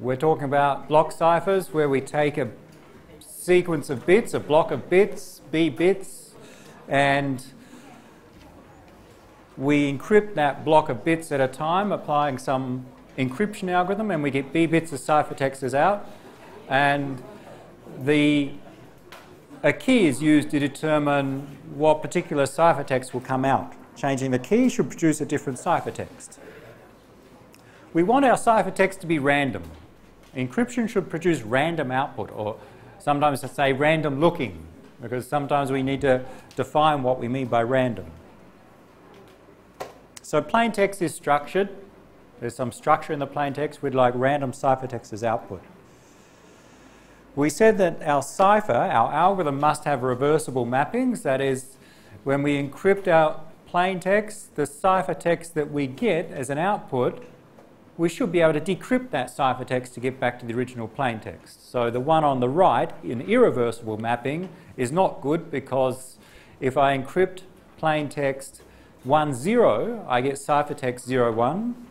We're talking about block ciphers where we take a sequence of bits, a block of bits, B bits, and we encrypt that block of bits at a time applying some encryption algorithm and we get B bits of ciphertext out. And the a key is used to determine what particular ciphertext will come out. Changing the key should produce a different ciphertext. We want our ciphertext to be random. Encryption should produce random output, or sometimes I say random looking, because sometimes we need to define what we mean by random. So plain text is structured. There's some structure in the plain text. We'd like random ciphertext as output. We said that our cipher, our algorithm, must have reversible mappings. That is, when we encrypt our plain text, the ciphertext that we get as an output, we should be able to decrypt that ciphertext to get back to the original plaintext. So the one on the right, in irreversible mapping, is not good because if I encrypt plaintext 1, 0, I get ciphertext 0, 1.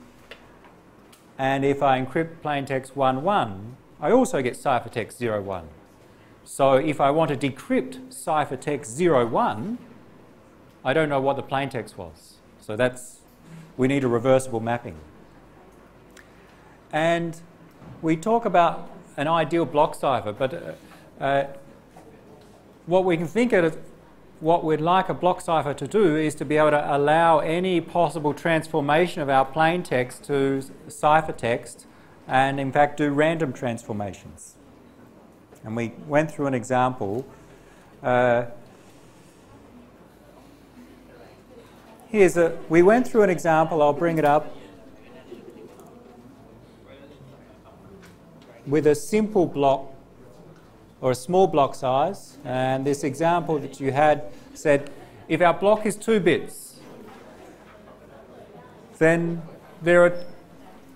And if I encrypt plaintext 1, 1, I also get ciphertext 0, 1. So if I want to decrypt ciphertext 0, 1, I don't know what the plaintext was. So that's, we need a reversible mapping. And we talk about an ideal block cipher, but uh, uh, what we can think of, what we'd like a block cipher to do is to be able to allow any possible transformation of our plain text to ciphertext and in fact do random transformations. And we went through an example. Uh, here's a, we went through an example, I'll bring it up, with a simple block or a small block size. And this example that you had said, if our block is two bits, then there are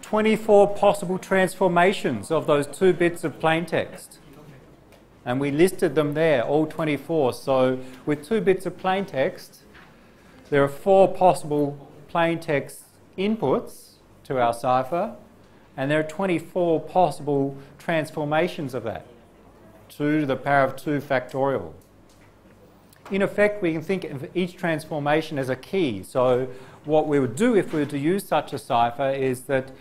24 possible transformations of those two bits of plain text. And we listed them there, all 24. So with two bits of plain text, there are four possible plain text inputs to our cipher, and there are 24 possible transformations of that, 2 to the power of 2 factorial. In effect, we can think of each transformation as a key. So what we would do if we were to use such a cipher is that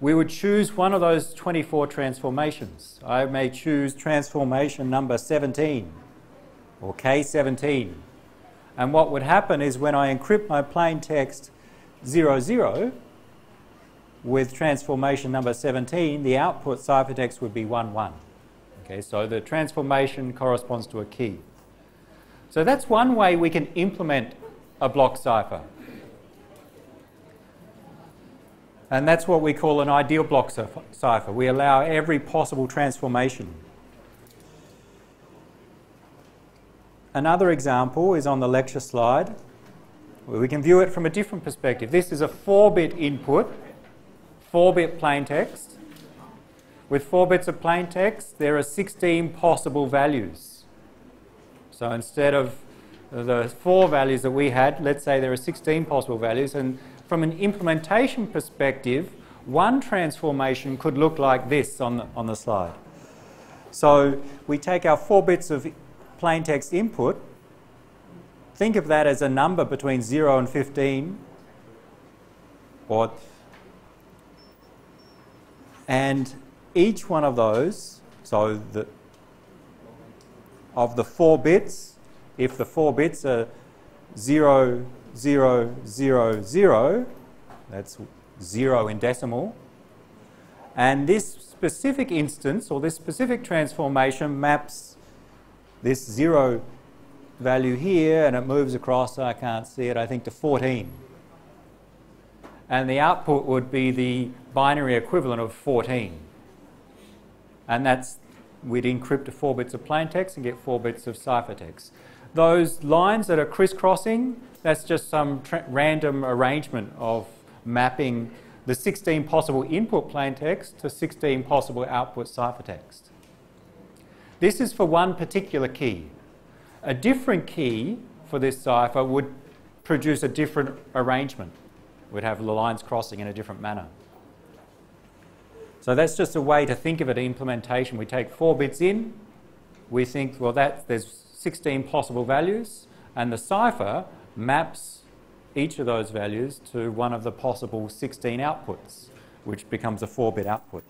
we would choose one of those 24 transformations. I may choose transformation number 17 or K17. And what would happen is when I encrypt my plain text 00 with transformation number 17, the output ciphertext would be 11. Okay, so the transformation corresponds to a key. So that's one way we can implement a block cipher. And that's what we call an ideal block cipher. We allow every possible transformation. Another example is on the lecture slide, where we can view it from a different perspective. This is a 4-bit input, 4-bit plain text. With 4 bits of plain text, there are 16 possible values. So instead of the 4 values that we had, let's say there are 16 possible values, and from an implementation perspective, one transformation could look like this on the, on the slide. So we take our four bits of plain text input, think of that as a number between 0 and 15, or, and each one of those, so the, of the four bits, if the four bits are 0, 0, 0, 0, that's 0 in decimal. And this specific instance or this specific transformation maps this 0 value here and it moves across, I can't see it, I think to 14. And the output would be the binary equivalent of 14. And that's, we'd encrypt 4 bits of plain text and get 4 bits of ciphertext. Those lines that are crisscrossing, that's just some random arrangement of mapping the 16 possible input plain text to 16 possible output ciphertext. This is for one particular key. A different key for this cipher would produce a different arrangement. We'd have the lines crossing in a different manner. So that's just a way to think of it implementation. We take four bits in, we think, well, that, there's 16 possible values, and the cipher maps each of those values to one of the possible 16 outputs, which becomes a 4-bit output.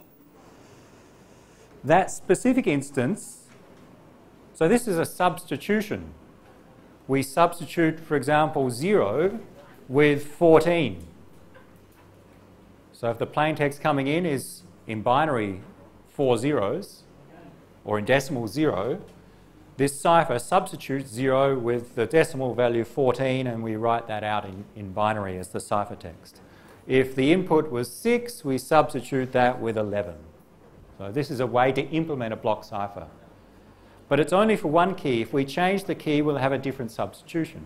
That specific instance, so this is a substitution. We substitute, for example, 0 with 14. So if the plain text coming in is in binary four zeros, or in decimal 0, this cipher substitutes 0 with the decimal value 14 and we write that out in, in binary as the ciphertext. If the input was 6, we substitute that with 11. So this is a way to implement a block cipher. But it's only for one key. If we change the key, we'll have a different substitution.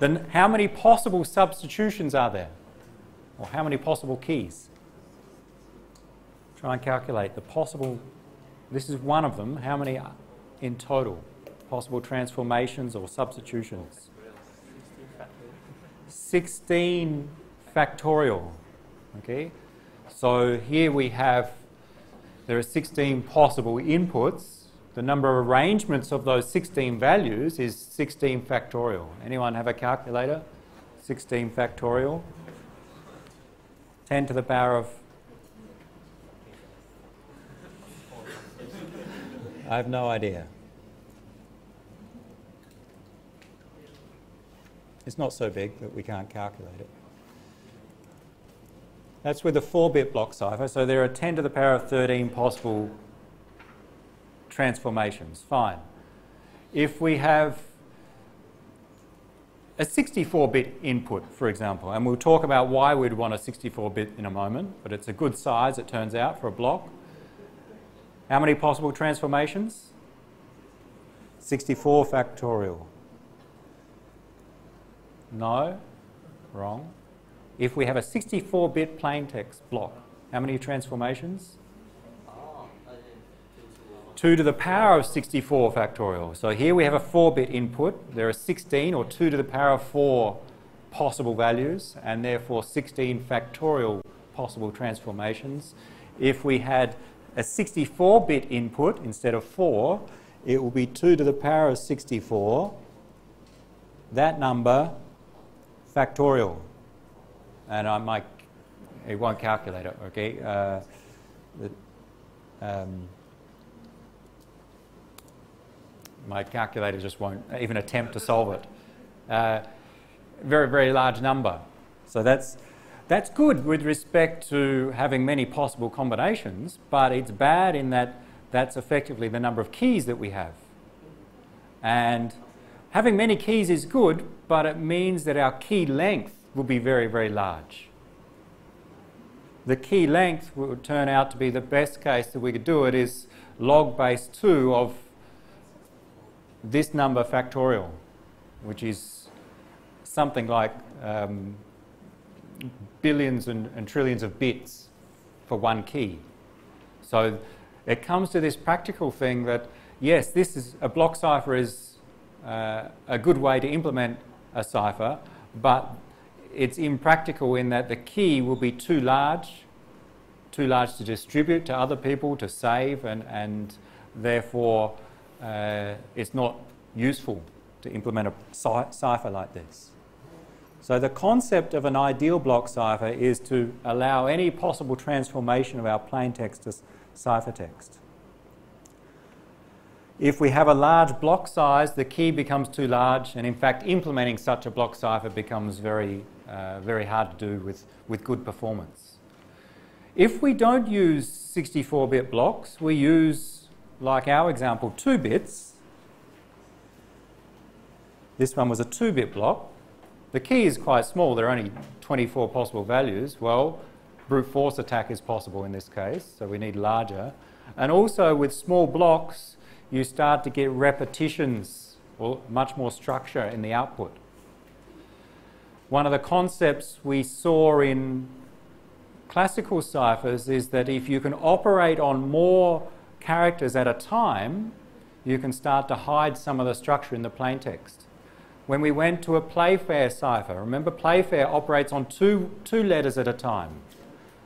Then how many possible substitutions are there? Or how many possible keys? Try and calculate the possible this is one of them. How many in total? Possible transformations or substitutions? 16 factorial. Okay, so here we have there are 16 possible inputs. The number of arrangements of those 16 values is 16 factorial. Anyone have a calculator? 16 factorial. 10 to the power of I have no idea. It's not so big that we can't calculate it. That's with a 4-bit block cipher, so there are 10 to the power of 13 possible transformations. Fine. If we have a 64-bit input, for example, and we'll talk about why we'd want a 64-bit in a moment, but it's a good size, it turns out, for a block. How many possible transformations? 64 factorial. No? Wrong. If we have a 64-bit plaintext block, how many transformations? 2 to the power of 64 factorial. So here we have a 4-bit input. There are 16 or 2 to the power of 4 possible values and therefore 16 factorial possible transformations. If we had a 64-bit input instead of 4, it will be 2 to the power of 64. That number factorial. And I might, it won't calculate it, okay? Uh, um, my calculator just won't even attempt to solve it. Uh, very, very large number. So that's that's good with respect to having many possible combinations, but it's bad in that that's effectively the number of keys that we have. And having many keys is good, but it means that our key length will be very, very large. The key length would turn out to be the best case that we could do it is log base 2 of this number factorial, which is something like um, billions and, and trillions of bits for one key. So it comes to this practical thing that yes, this is a block cipher is uh, a good way to implement a cipher, but it's impractical in that the key will be too large, too large to distribute to other people, to save, and, and therefore uh, it's not useful to implement a cipher like this. So the concept of an ideal block cipher is to allow any possible transformation of our plain text to ciphertext. If we have a large block size, the key becomes too large, and in fact, implementing such a block cipher becomes very, uh, very hard to do with, with good performance. If we don't use 64-bit blocks, we use, like our example, 2 bits. This one was a 2-bit block. The key is quite small, there are only 24 possible values. Well, brute force attack is possible in this case, so we need larger. And also with small blocks, you start to get repetitions or much more structure in the output. One of the concepts we saw in classical ciphers is that if you can operate on more characters at a time, you can start to hide some of the structure in the plaintext when we went to a Playfair cipher. Remember, Playfair operates on two, two letters at a time.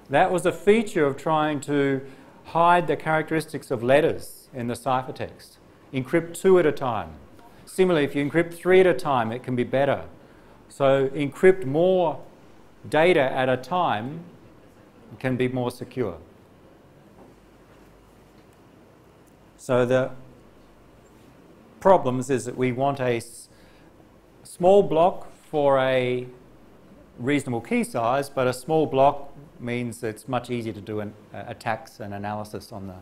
That was a feature of trying to hide the characteristics of letters in the ciphertext. Encrypt two at a time. Similarly, if you encrypt three at a time, it can be better. So encrypt more data at a time can be more secure. So the problems is that we want a small block for a reasonable key size, but a small block means it's much easier to do an, uh, attacks and analysis on the,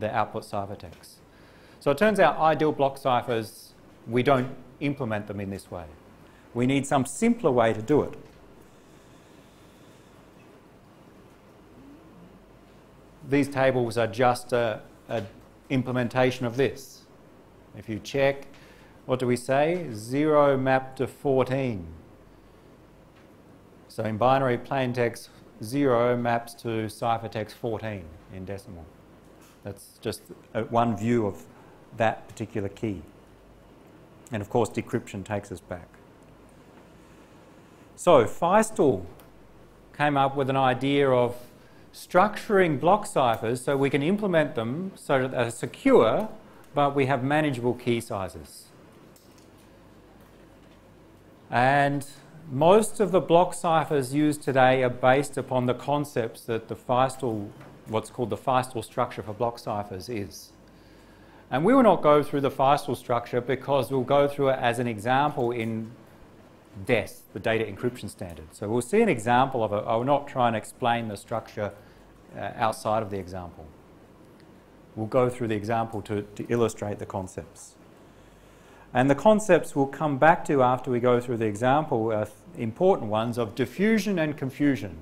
the output ciphertext. So it turns out ideal block ciphers, we don't implement them in this way. We need some simpler way to do it. These tables are just a, a implementation of this. If you check, what do we say? 0 mapped to 14. So in binary plain text, 0 maps to ciphertext 14 in decimal. That's just one view of that particular key. And of course, decryption takes us back. So Feistel came up with an idea of structuring block ciphers so we can implement them so that they're secure, but we have manageable key sizes. And most of the block ciphers used today are based upon the concepts that the Feistel, what's called the Feistel structure for block ciphers is. And we will not go through the Feistel structure because we'll go through it as an example in DES, the data encryption standard. So we'll see an example of it. I will not try and explain the structure uh, outside of the example. We'll go through the example to, to illustrate the concepts. And the concepts we'll come back to after we go through the example are important ones of diffusion and confusion.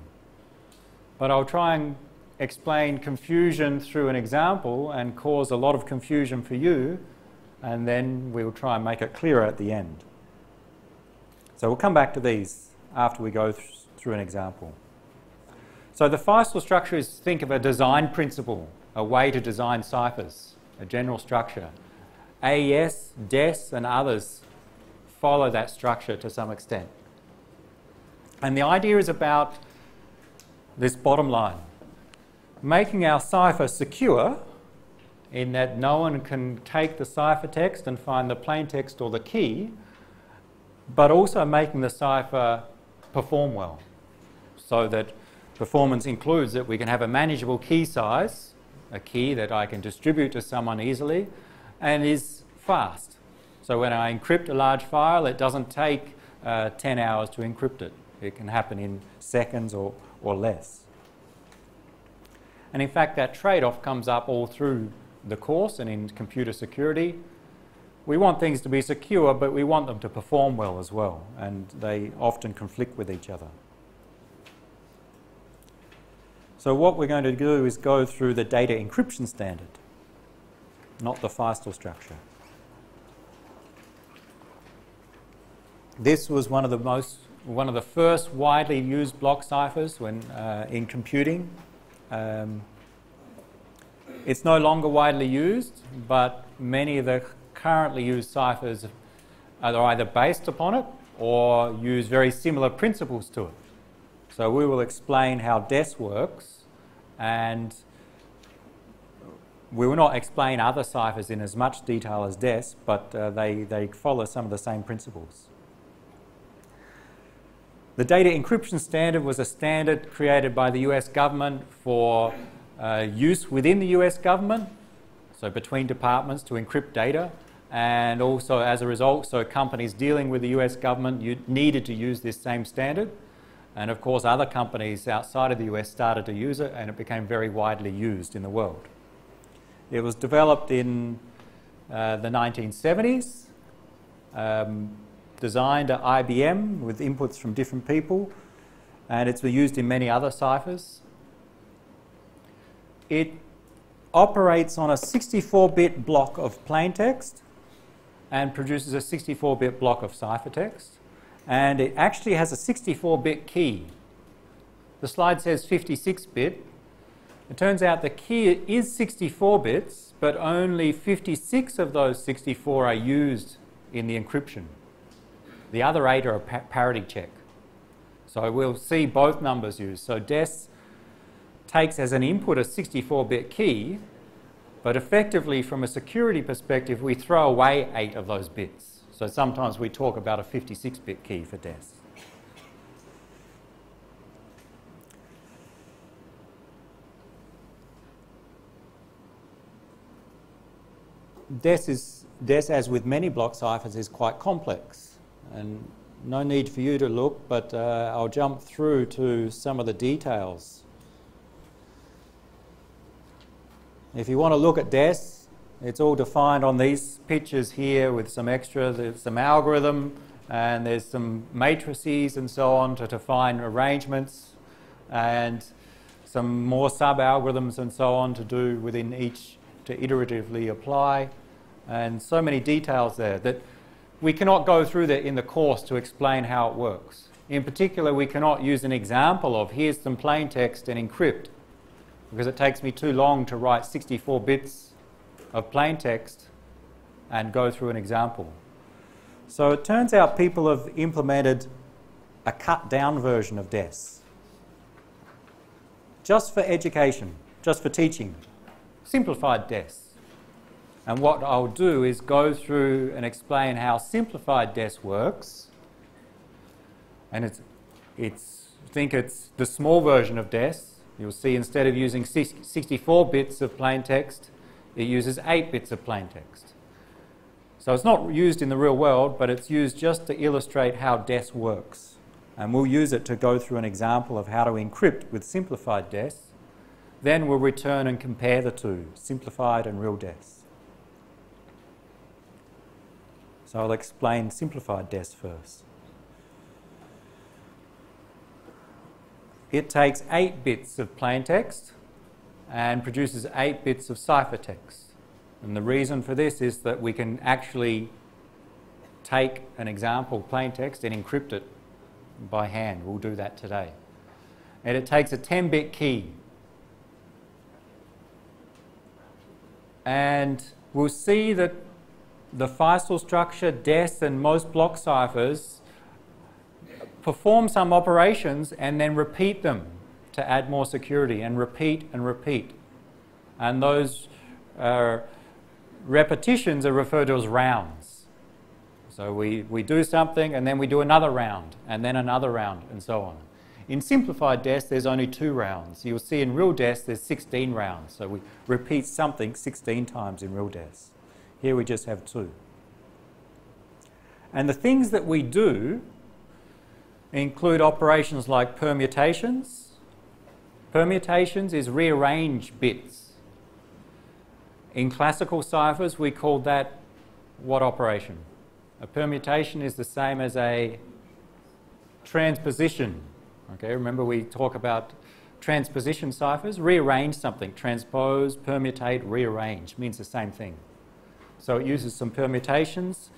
But I'll try and explain confusion through an example and cause a lot of confusion for you, and then we'll try and make it clearer at the end. So we'll come back to these after we go th through an example. So the Feistel structure is think of a design principle, a way to design ciphers, a general structure. AES, DES, and others follow that structure to some extent. And the idea is about this bottom line making our cipher secure in that no one can take the ciphertext and find the plaintext or the key, but also making the cipher perform well. So that performance includes that we can have a manageable key size, a key that I can distribute to someone easily, and is fast. So when I encrypt a large file, it doesn't take uh, 10 hours to encrypt it. It can happen in seconds or, or less. And in fact, that trade-off comes up all through the course and in computer security. We want things to be secure, but we want them to perform well as well, and they often conflict with each other. So what we're going to do is go through the data encryption standard, not the Feistel structure. This was one of the most, one of the first widely used block ciphers when uh, in computing. Um, it's no longer widely used, but many of the currently used ciphers are either based upon it or use very similar principles to it. So we will explain how DES works and we will not explain other ciphers in as much detail as DES, but uh, they, they follow some of the same principles. The data encryption standard was a standard created by the US government for uh, use within the US government, so between departments to encrypt data, and also as a result, so companies dealing with the US government needed to use this same standard. And of course, other companies outside of the US started to use it, and it became very widely used in the world. It was developed in uh, the 1970s. Um, designed at IBM with inputs from different people, and it's been used in many other ciphers. It operates on a 64-bit block of plaintext and produces a 64-bit block of ciphertext, and it actually has a 64-bit key. The slide says 56-bit. It turns out the key is 64 bits, but only 56 of those 64 are used in the encryption. The other eight are a pa parity check. So we'll see both numbers used. So DES takes as an input a 64-bit key, but effectively from a security perspective, we throw away eight of those bits. So sometimes we talk about a 56-bit key for DES. DES, is, DES, as with many block ciphers, is quite complex. And no need for you to look, but uh, I'll jump through to some of the details. If you want to look at DES, it's all defined on these pictures here with some extra, there's some algorithm, and there's some matrices and so on to define arrangements, and some more sub-algorithms and so on to do within each to iteratively apply, and so many details there that we cannot go through that in the course to explain how it works. In particular, we cannot use an example of here's some plain text and encrypt because it takes me too long to write 64 bits of plain text and go through an example. So it turns out people have implemented a cut down version of DES just for education, just for teaching simplified DES. And what I'll do is go through and explain how simplified DES works. And it's, it's, I think it's the small version of DES. You'll see instead of using 64 bits of plain text, it uses 8 bits of plain text. So it's not used in the real world, but it's used just to illustrate how DES works. And we'll use it to go through an example of how to encrypt with simplified DES then we'll return and compare the two, simplified and real DES. So I'll explain simplified DES first. It takes 8 bits of plain text and produces 8 bits of ciphertext. And the reason for this is that we can actually take an example plain text and encrypt it by hand. We'll do that today. And it takes a 10-bit key and we'll see that the Feistel structure, DES, and most block ciphers perform some operations and then repeat them to add more security and repeat and repeat. And those uh, repetitions are referred to as rounds. So we, we do something and then we do another round and then another round and so on. In simplified DES, there's only two rounds. You'll see in real DES, there's 16 rounds. So we repeat something 16 times in real DES. Here we just have two. And the things that we do include operations like permutations. Permutations is rearrange bits. In classical ciphers, we call that what operation? A permutation is the same as a transposition Okay, remember we talk about transposition ciphers, rearrange something, transpose, permutate, rearrange, means the same thing. So it uses some permutations.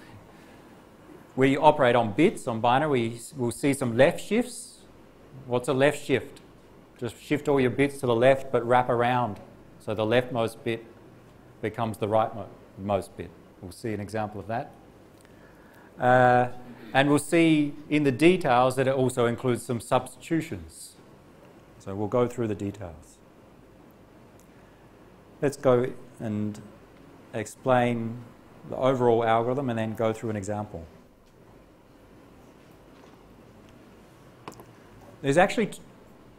We operate on bits, on binary, we will see some left shifts. What's a left shift? Just shift all your bits to the left but wrap around. So the leftmost bit becomes the rightmost bit. We'll see an example of that. Uh, and we'll see in the details that it also includes some substitutions. So we'll go through the details. Let's go and explain the overall algorithm and then go through an example. There's actually,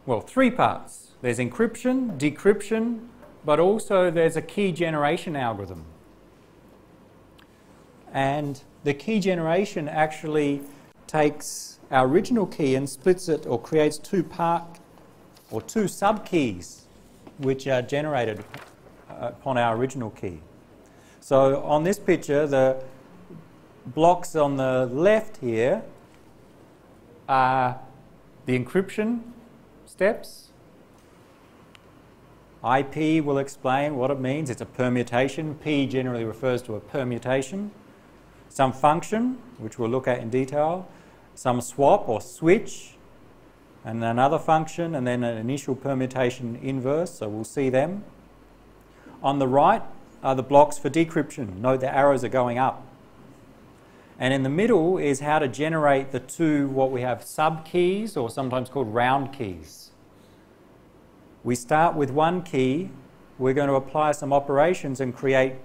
well, three parts. There's encryption, decryption, but also there's a key generation algorithm. And the key generation actually takes our original key and splits it or creates two part or two sub keys which are generated uh, upon our original key. So on this picture, the blocks on the left here are the encryption steps. IP will explain what it means. It's a permutation. P generally refers to a permutation some function, which we'll look at in detail, some swap or switch, and another function, and then an initial permutation inverse, so we'll see them. On the right are the blocks for decryption. Note the arrows are going up. And in the middle is how to generate the two, what we have, sub keys, or sometimes called round keys. We start with one key, we're going to apply some operations and create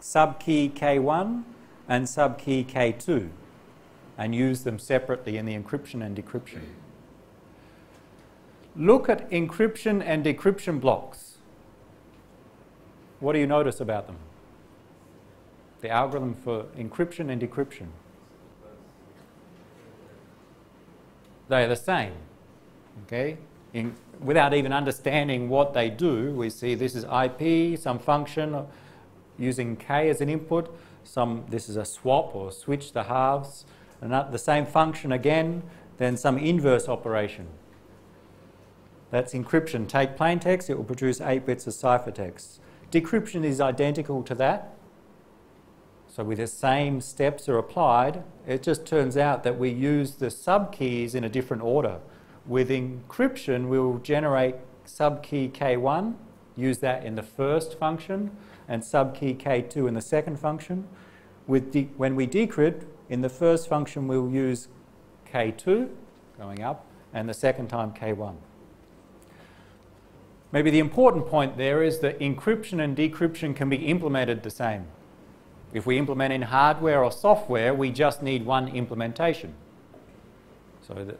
subkey K1 and subkey K2 and use them separately in the encryption and decryption. Look at encryption and decryption blocks. What do you notice about them? The algorithm for encryption and decryption. They're the same. Okay? In, without even understanding what they do, we see this is IP, some function using K as an input, some this is a swap or switch the halves, and the same function again, then some inverse operation. That's encryption. Take plain text, it will produce 8 bits of ciphertext. Decryption is identical to that. So with the same steps are applied, it just turns out that we use the subkeys in a different order. With encryption, we'll generate subkey K1, use that in the first function, and subkey K2 in the second function. With when we decrypt, in the first function we'll use K2, going up, and the second time K1. Maybe the important point there is that encryption and decryption can be implemented the same. If we implement in hardware or software, we just need one implementation. So that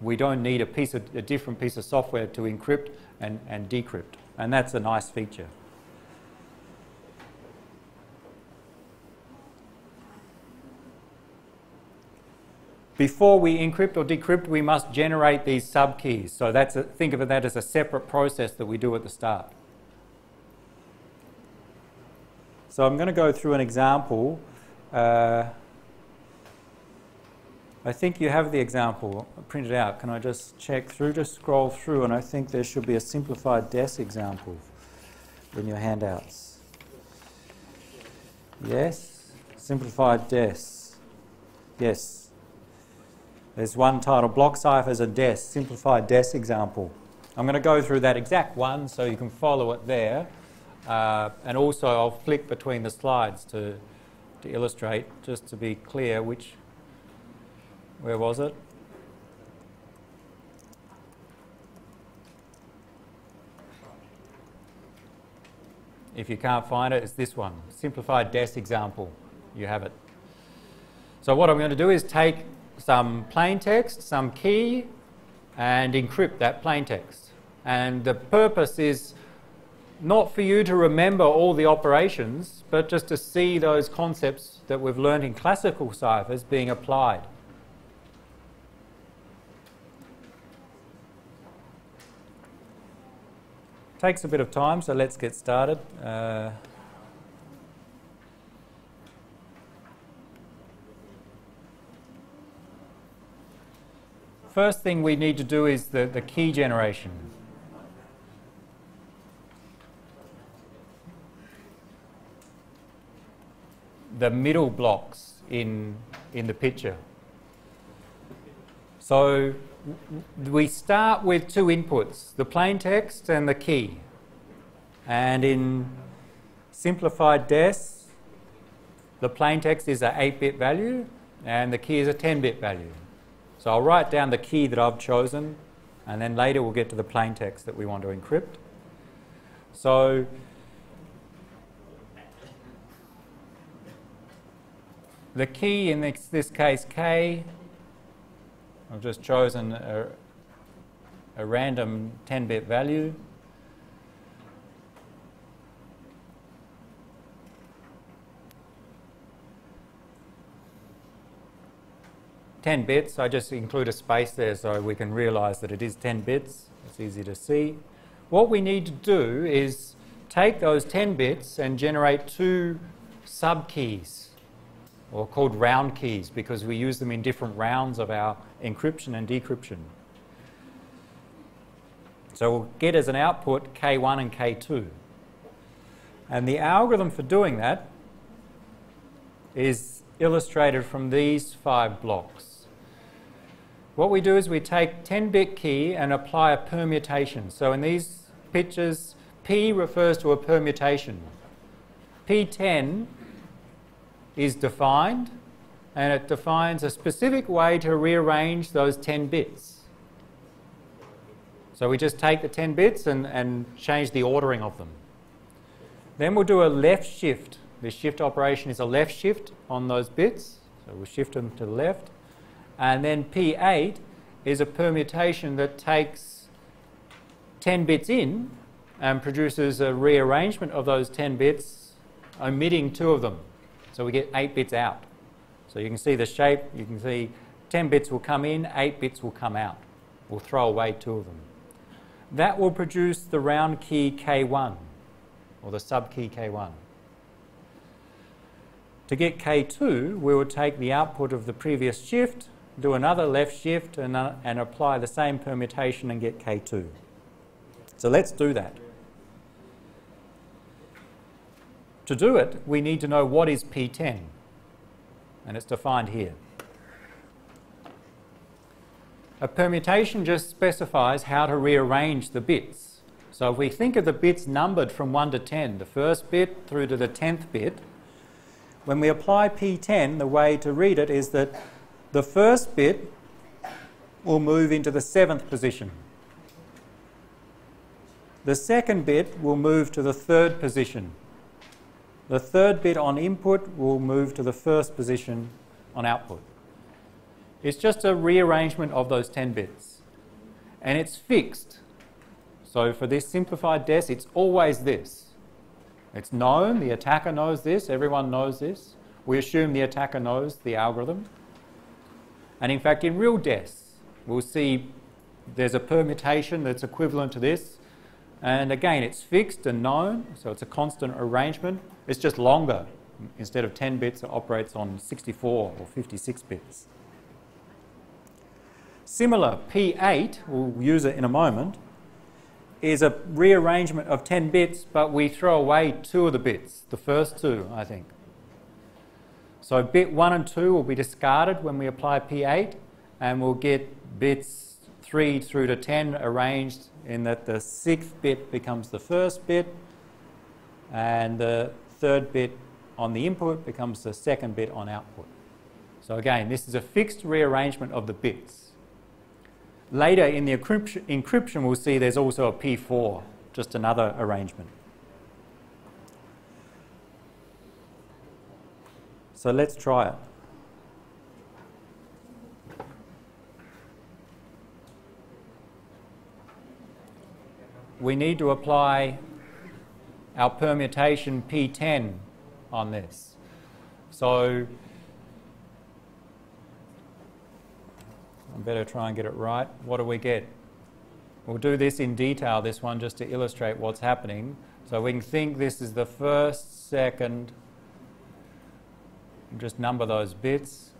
we don't need a, piece of, a different piece of software to encrypt and, and decrypt. And that's a nice feature. Before we encrypt or decrypt, we must generate these subkeys. So that's a, think of that as a separate process that we do at the start. So I'm going to go through an example. Uh, I think you have the example printed out. Can I just check through, just scroll through, and I think there should be a simplified DES example in your handouts. Yes? Simplified DES. Yes. There's one titled Block Ciphers and DES, simplified DES example. I'm going to go through that exact one so you can follow it there. Uh, and also I'll flick between the slides to, to illustrate, just to be clear which, where was it? If you can't find it, it's this one, simplified DES example. You have it. So what I'm going to do is take some plain text, some key, and encrypt that plain text. And the purpose is not for you to remember all the operations, but just to see those concepts that we've learned in classical ciphers being applied. Takes a bit of time, so let's get started. Uh, first thing we need to do is the, the key generation. The middle blocks in, in the picture. So we start with two inputs, the plain text and the key. And in simplified DES, the plain text is an 8-bit value and the key is a 10-bit value. So I'll write down the key that I've chosen and then later we'll get to the plain text that we want to encrypt. So the key in this, this case K, I've just chosen a, a random 10-bit value. 10 bits. I just include a space there so we can realize that it is 10 bits. It's easy to see. What we need to do is take those 10 bits and generate two subkeys, or called round keys, because we use them in different rounds of our encryption and decryption. So we'll get as an output K1 and K2. And the algorithm for doing that is illustrated from these five blocks. What we do is we take 10-bit key and apply a permutation. So in these pictures, P refers to a permutation. P10 is defined, and it defines a specific way to rearrange those 10 bits. So we just take the 10 bits and, and change the ordering of them. Then we'll do a left shift. This shift operation is a left shift on those bits. So we'll shift them to the left. And then P8 is a permutation that takes 10 bits in and produces a rearrangement of those 10 bits, omitting two of them. So we get 8 bits out. So you can see the shape, you can see 10 bits will come in, 8 bits will come out. We'll throw away two of them. That will produce the round key K1 or the subkey K1. To get K2, we will take the output of the previous shift, do another left shift, and, uh, and apply the same permutation and get K2. So let's do that. To do it, we need to know what is P10, and it's defined here. A permutation just specifies how to rearrange the bits. So if we think of the bits numbered from 1 to 10, the first bit through to the 10th bit, when we apply P10, the way to read it is that the first bit will move into the seventh position. The second bit will move to the third position. The third bit on input will move to the first position on output. It's just a rearrangement of those 10 bits. And it's fixed. So for this simplified DES, it's always this. It's known, the attacker knows this, everyone knows this. We assume the attacker knows the algorithm. And in fact, in real DES, we'll see there's a permutation that's equivalent to this. And again, it's fixed and known, so it's a constant arrangement. It's just longer. Instead of 10 bits, it operates on 64 or 56 bits. Similar, P8, we'll use it in a moment, is a rearrangement of 10 bits, but we throw away two of the bits, the first two, I think. So bit 1 and 2 will be discarded when we apply P8, and we'll get bits 3 through to 10 arranged in that the sixth bit becomes the first bit, and the third bit on the input becomes the second bit on output. So again, this is a fixed rearrangement of the bits. Later in the encryption, encryption, we'll see there's also a P4, just another arrangement. So let's try it. We need to apply our permutation P10 on this. So I better try and get it right. What do we get? We'll do this in detail, this one, just to illustrate what's happening. So we can think this is the first, second, just number those bits.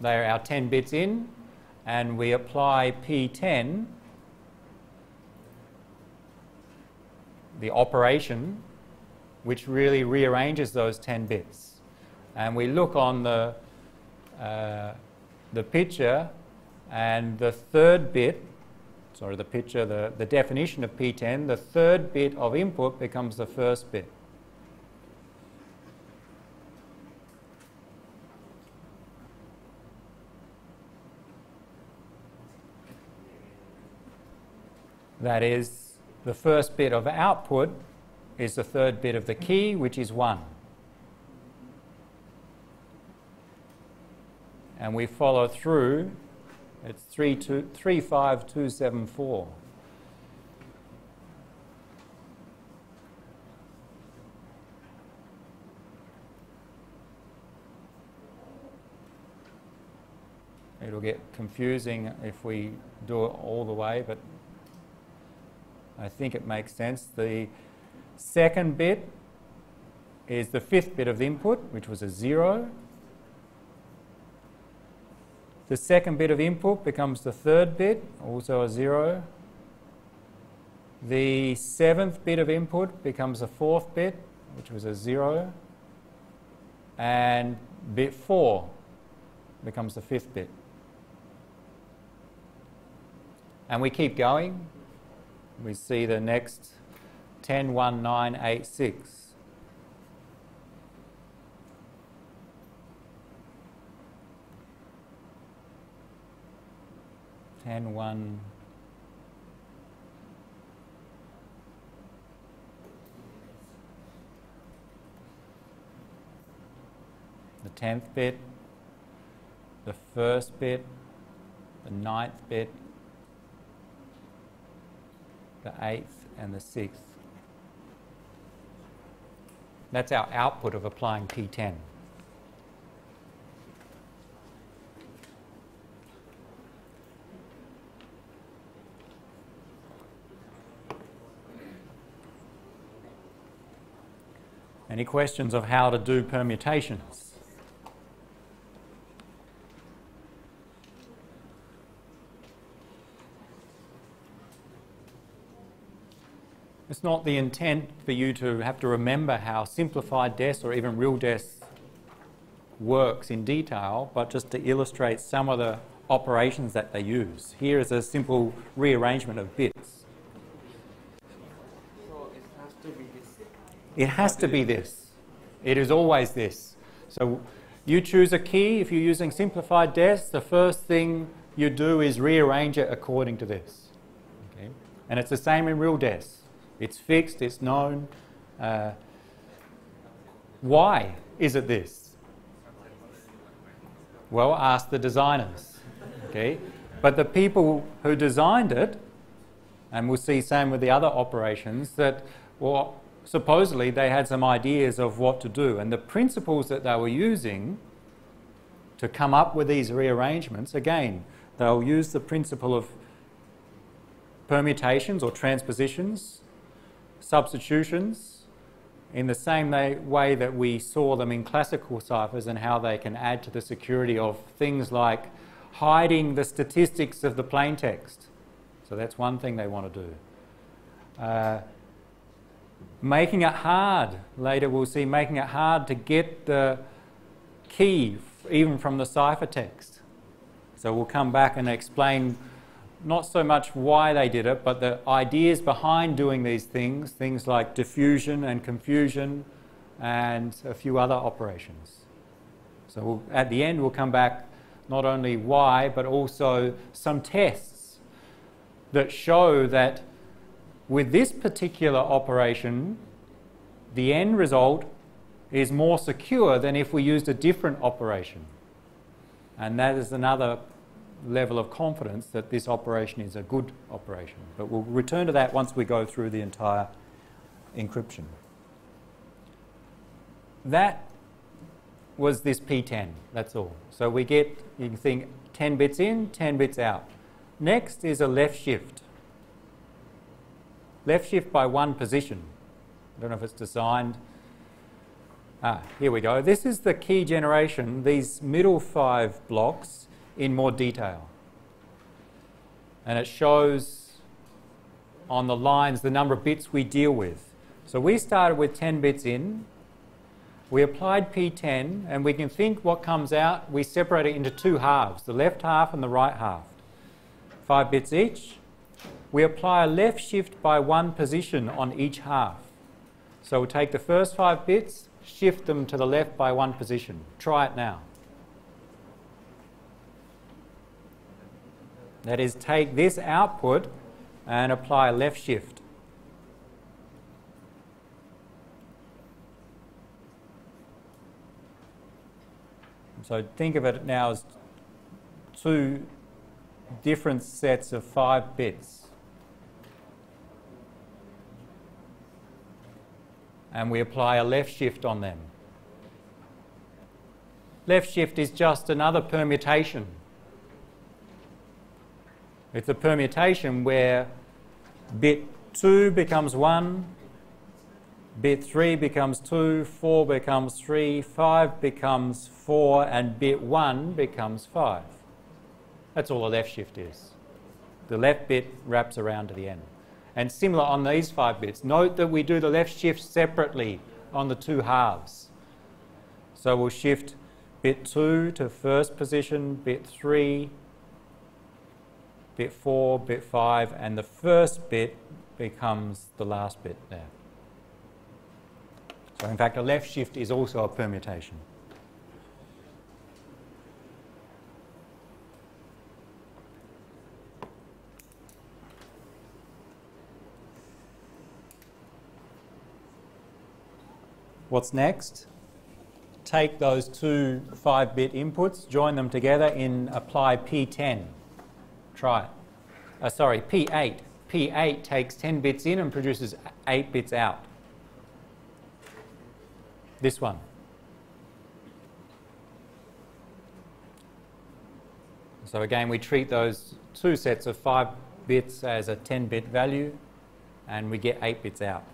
They are our 10 bits in, and we apply P10, the operation, which really rearranges those 10 bits and we look on the, uh, the picture and the third bit, sorry, the picture, the, the definition of P10, the third bit of input becomes the first bit. That is, the first bit of output is the third bit of the key, which is 1. and we follow through, it's 35274. It'll get confusing if we do it all the way, but I think it makes sense. The second bit is the fifth bit of the input, which was a zero. The second bit of input becomes the third bit, also a zero. The seventh bit of input becomes a fourth bit, which was a zero. And bit four becomes the fifth bit. And we keep going. We see the next 10, 1, 9, 8, 6. 10, 1. The 10th bit, the first bit, the ninth bit, the eighth, and the sixth. That's our output of applying P10. Any questions of how to do permutations? It's not the intent for you to have to remember how simplified DES or even real DES works in detail, but just to illustrate some of the operations that they use. Here is a simple rearrangement of bits. It has to be this. It is always this. So you choose a key. If you're using simplified DES, the first thing you do is rearrange it according to this. Okay? And it's the same in real DES. It's fixed, it's known. Uh, why is it this? Well, ask the designers. Okay? But the people who designed it, and we'll see same with the other operations, that well, supposedly they had some ideas of what to do. And the principles that they were using to come up with these rearrangements, again, they'll use the principle of permutations or transpositions, substitutions, in the same way that we saw them in classical ciphers and how they can add to the security of things like hiding the statistics of the plain text. So that's one thing they want to do. Uh, making it hard. Later we'll see making it hard to get the key even from the ciphertext. So we'll come back and explain not so much why they did it, but the ideas behind doing these things, things like diffusion and confusion and a few other operations. So we'll, at the end we'll come back not only why, but also some tests that show that with this particular operation, the end result is more secure than if we used a different operation. And that is another level of confidence that this operation is a good operation. But we'll return to that once we go through the entire encryption. That was this P10, that's all. So we get, you can think 10 bits in, 10 bits out. Next is a left shift left shift by one position. I don't know if it's designed. Ah, here we go. This is the key generation, these middle five blocks in more detail. And it shows on the lines the number of bits we deal with. So we started with 10 bits in, we applied P10, and we can think what comes out, we separate it into two halves, the left half and the right half. Five bits each, we apply a left shift by one position on each half. So we'll take the first five bits, shift them to the left by one position. Try it now. That is, take this output and apply left shift. So think of it now as two different sets of five bits. and we apply a left shift on them. Left shift is just another permutation. It's a permutation where bit 2 becomes 1, bit 3 becomes 2, 4 becomes 3, 5 becomes 4, and bit 1 becomes 5. That's all a left shift is. The left bit wraps around to the end. And similar on these five bits. Note that we do the left shift separately on the two halves. So we'll shift bit 2 to first position, bit 3, bit 4, bit 5, and the first bit becomes the last bit there. So in fact, a left shift is also a permutation. What's next? Take those two 5-bit inputs, join them together in apply P10. Try it. Uh, sorry, P8. P8 takes 10 bits in and produces 8 bits out. This one. So again, we treat those two sets of 5 bits as a 10-bit value, and we get 8 bits out.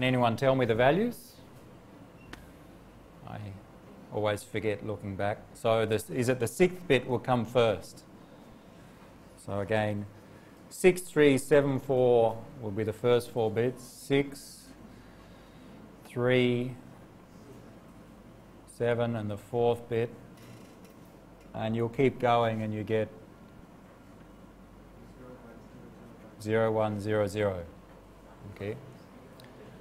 Can anyone tell me the values? I always forget looking back. So this, is it the sixth bit will come first? So again, 6374 will be the first four bits. 6, 3, 7 and the fourth bit. And you'll keep going and you get 0100. Okay.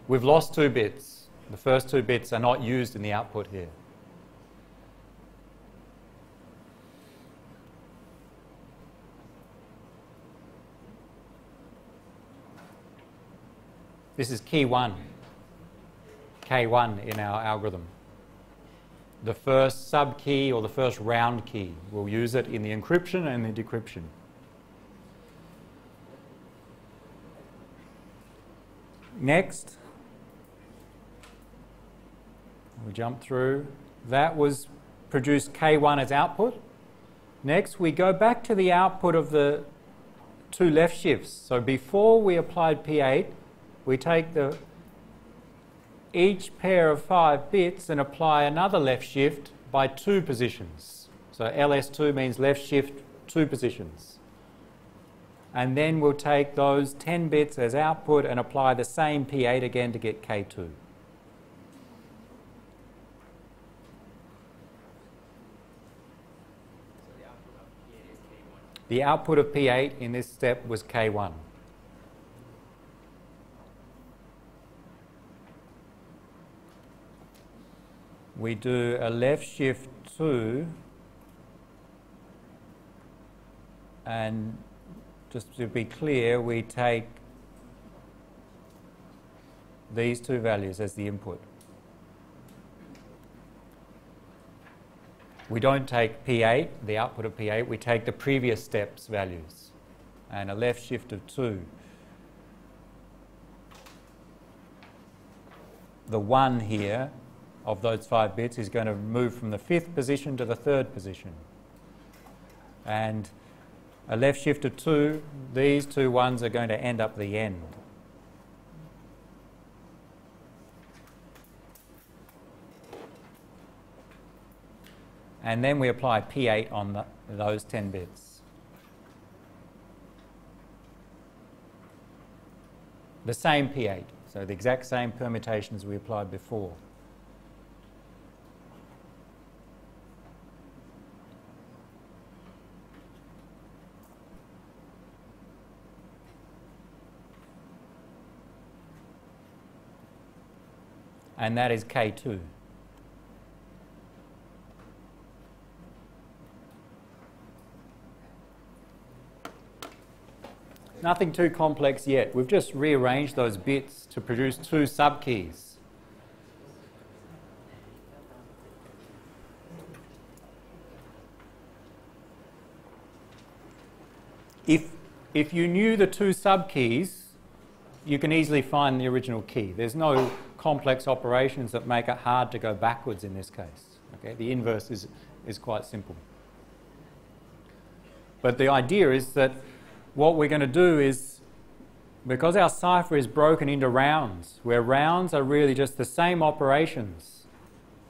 We've lost two bits. The first two bits are not used in the output here. This is key 1, K1 in our algorithm. The first subkey or the first round key. We'll use it in the encryption and the decryption. Next, we jump through. That was produced K1 as output. Next, we go back to the output of the two left shifts. So before we applied P8, we take the each pair of five bits and apply another left shift by two positions. So LS2 means left shift two positions. And then we'll take those 10 bits as output and apply the same P8 again to get K2. The output of P8 in this step was K1. We do a left shift 2 and just to be clear, we take these two values as the input. We don't take P8, the output of P8, we take the previous step's values and a left shift of 2. The 1 here of those 5 bits is going to move from the fifth position to the third position. And a left shift of 2, these two ones are going to end up the end. And then we apply P8 on the, those 10 bits. The same P8, so the exact same permutations we applied before. And that is K2. Nothing too complex yet. We've just rearranged those bits to produce two subkeys. If, if you knew the two subkeys, you can easily find the original key. There's no complex operations that make it hard to go backwards in this case. Okay? The inverse is, is quite simple. But the idea is that what we're going to do is, because our cipher is broken into rounds, where rounds are really just the same operations,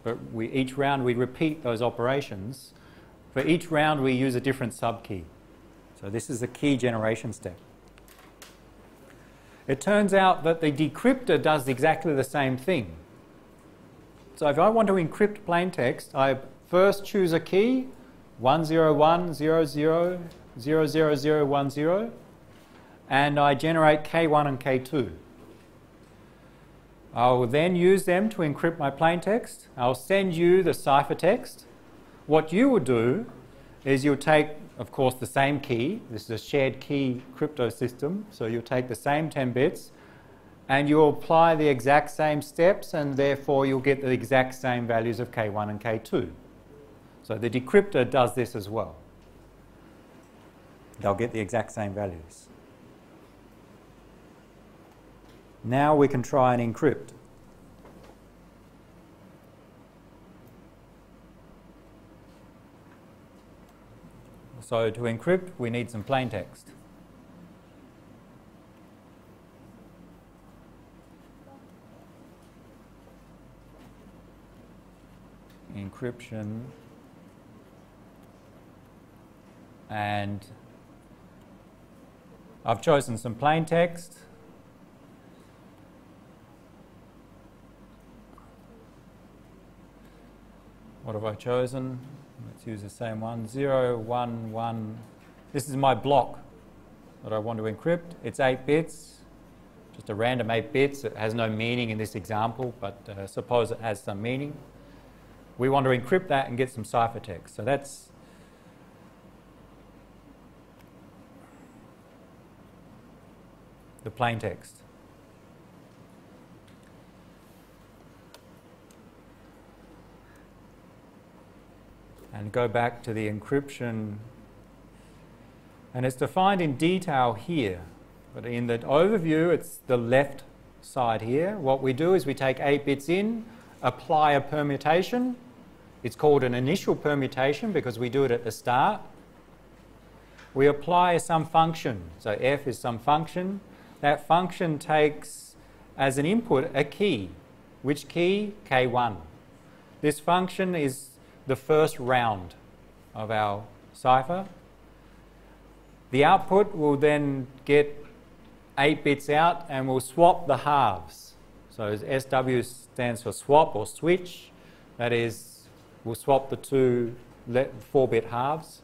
but we, each round we repeat those operations. For each round we use a different subkey. So this is the key generation step. It turns out that the decryptor does exactly the same thing. So if I want to encrypt plain text, I first choose a key, 10100, 00010, and I generate K1 and K2. I will then use them to encrypt my plaintext. I'll send you the ciphertext. What you will do is you'll take, of course, the same key. This is a shared key crypto system. So you'll take the same 10 bits and you'll apply the exact same steps and therefore you'll get the exact same values of K1 and K2. So the decryptor does this as well. They'll get the exact same values. Now we can try and encrypt. So to encrypt, we need some plain text. Encryption and I've chosen some plain text. What have I chosen? Let's use the same one. 0, 1, 1. This is my block that I want to encrypt. It's 8 bits, just a random 8 bits. It has no meaning in this example, but uh, suppose it has some meaning. We want to encrypt that and get some ciphertext. So that's the plain text. and go back to the encryption. And it's defined in detail here, but in the overview, it's the left side here. What we do is we take 8 bits in, apply a permutation. It's called an initial permutation because we do it at the start. We apply some function. So f is some function. That function takes as an input a key. Which key? K1. This function is the first round of our cipher. The output will then get 8 bits out and we'll swap the halves. So SW stands for swap or switch. That is, we'll swap the two 4-bit halves.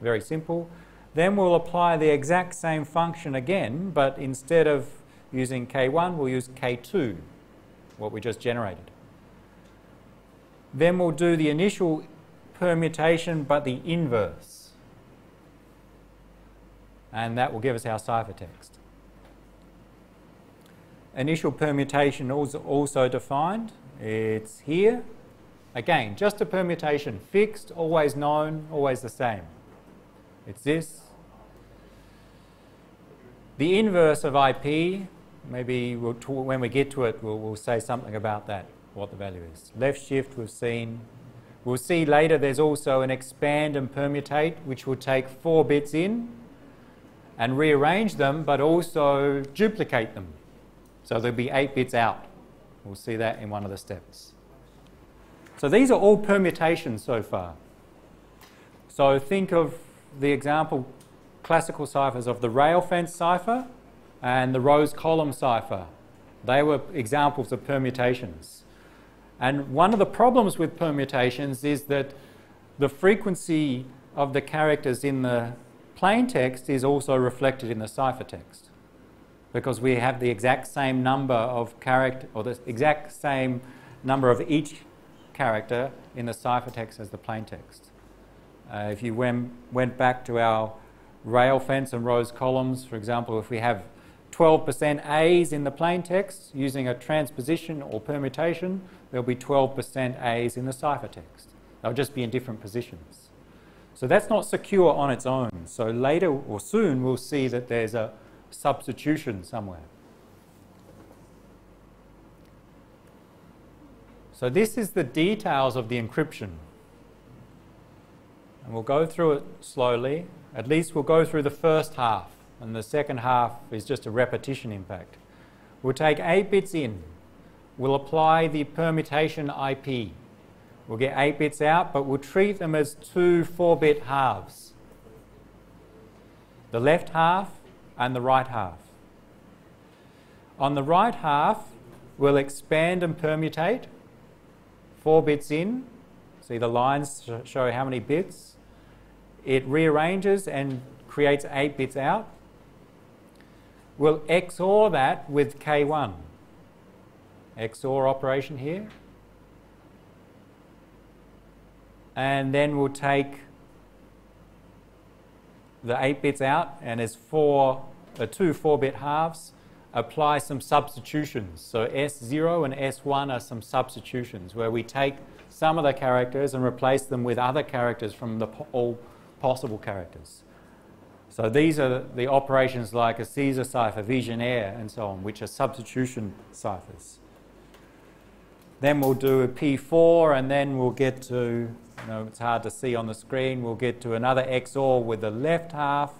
Very simple. Then we'll apply the exact same function again, but instead of using K1, we'll use K2, what we just generated. Then we'll do the initial permutation but the inverse. And that will give us our ciphertext. Initial permutation also defined. It's here. Again, just a permutation, fixed, always known, always the same. It's this. The inverse of IP, maybe we'll when we get to it, we'll, we'll say something about that what the value is. Left shift we've seen. We'll see later there's also an expand and permutate which will take four bits in and rearrange them but also duplicate them. So there'll be eight bits out. We'll see that in one of the steps. So these are all permutations so far. So think of the example classical ciphers of the rail fence cipher and the rows column cipher. They were examples of permutations. And one of the problems with permutations is that the frequency of the characters in the plain text is also reflected in the ciphertext because we have the exact same number of character or the exact same number of each character in the ciphertext as the plain text. Uh, if you went, went back to our rail fence and rows columns, for example, if we have 12% A's in the plain text using a transposition or permutation, there'll be 12% A's in the ciphertext. They'll just be in different positions. So that's not secure on its own. So later or soon we'll see that there's a substitution somewhere. So this is the details of the encryption. And we'll go through it slowly. At least we'll go through the first half. And the second half is just a repetition impact. We'll take 8 bits in we'll apply the permutation IP. We'll get 8 bits out, but we'll treat them as two 4-bit halves. The left half and the right half. On the right half, we'll expand and permutate. 4 bits in. See the lines show how many bits. It rearranges and creates 8 bits out. we'll XOR that with K1. XOR operation here. And then we'll take the 8 bits out and there's four, uh, two 4-bit halves. Apply some substitutions. So S0 and S1 are some substitutions where we take some of the characters and replace them with other characters from the all possible characters. So these are the operations like a Caesar cipher, Vigenère, and so on, which are substitution ciphers. Then we'll do a P4, and then we'll get to, you know, it's hard to see on the screen, we'll get to another XOR with the left half.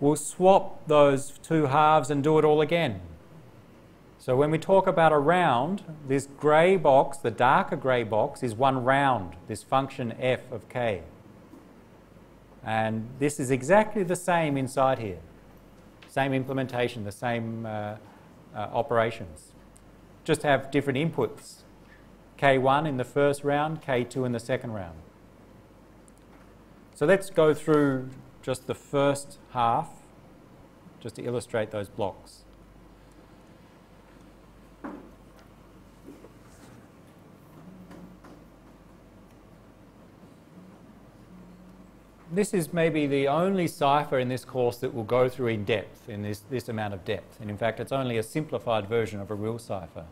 We'll swap those two halves and do it all again. So when we talk about a round, this grey box, the darker grey box, is one round, this function f of k. And this is exactly the same inside here. Same implementation, the same uh, uh, operations. Just have different inputs. K1 in the first round, K2 in the second round. So let's go through just the first half, just to illustrate those blocks. This is maybe the only cipher in this course that will go through in depth, in this, this amount of depth. And in fact, it's only a simplified version of a real cipher.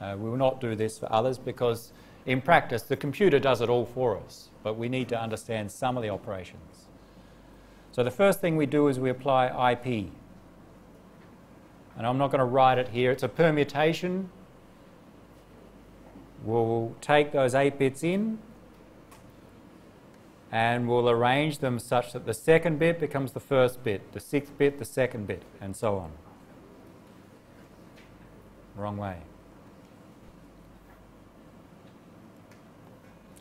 Uh, we will not do this for others because in practice, the computer does it all for us, but we need to understand some of the operations. So the first thing we do is we apply IP. And I'm not going to write it here. It's a permutation. We'll take those 8 bits in, and we'll arrange them such that the second bit becomes the first bit, the sixth bit the second bit, and so on. Wrong way.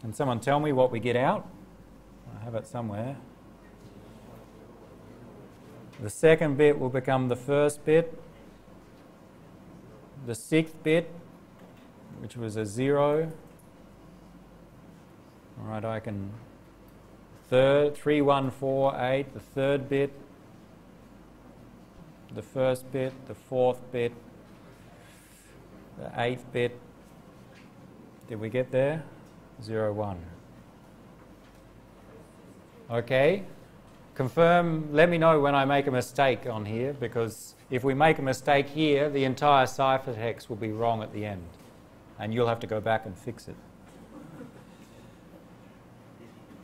Can someone tell me what we get out? I have it somewhere. The second bit will become the first bit. The sixth bit, which was a zero. All right, I can third, 3148, the third bit, the first bit, the fourth bit, the eighth bit. Did we get there? Zero, one. Okay. Confirm, let me know when I make a mistake on here because if we make a mistake here, the entire ciphertext will be wrong at the end and you'll have to go back and fix it.